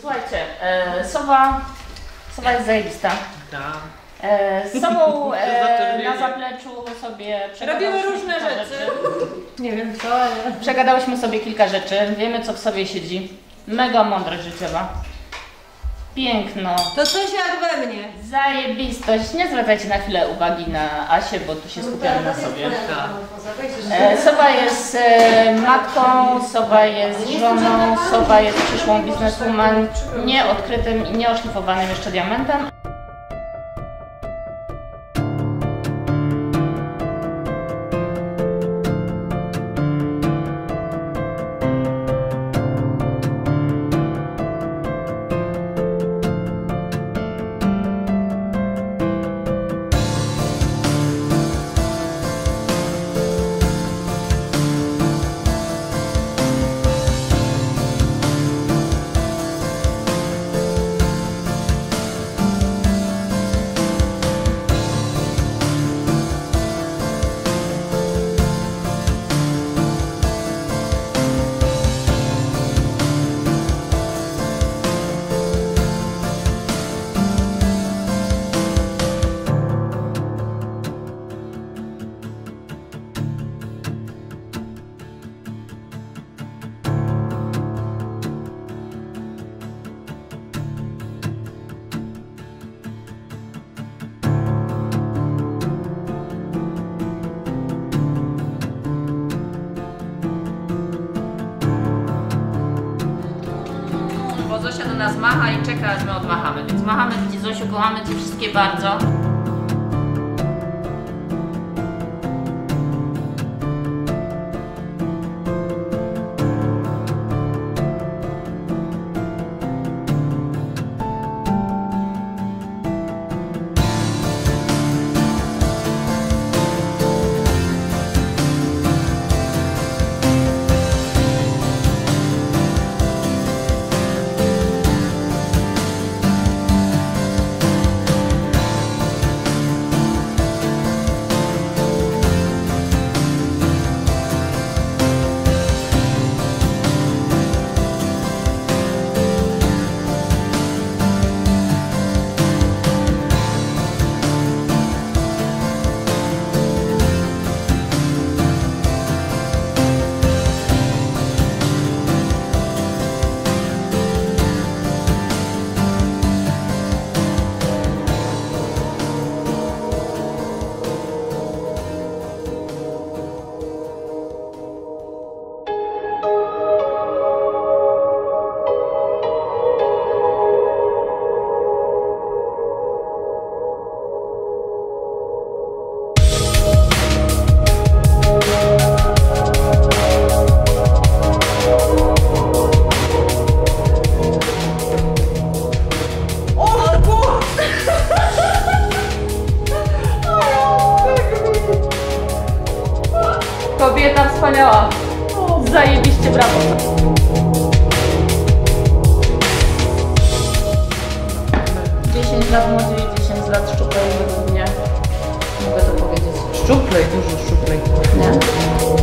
Słuchajcie, e, sowa, sowa jest zajebista. Tak. E, z sobą e, na zapleczu sobie Robimy przegadałyśmy różne kilka rzeczy. Nie wiem co, ale... Przegadałyśmy sobie kilka rzeczy, wiemy co w sobie siedzi. Mega mądrość życiowa. Piękno, To coś jak we mnie. zajebistość. Nie zwracajcie na chwilę uwagi na Asię, bo tu się skupiamy na sobie. Tak. E, Sowa jest e, matką, Sowa jest żoną, Sowa jest przyszłą bizneswoman, nieodkrytym i nieoszlifowanym jeszcze diamentem. Nas macha i czeka, aż my odmachamy. Więc machamy Ci Zosiu, kochamy Cię wszystkie bardzo. Kobieta wspaniała. Zajebiście brawo. Dziesięć lat młodziej, 10 lat szczuplej według mnie. Mogę to powiedzieć. Szczuplej, dużo szczuplej. Nie?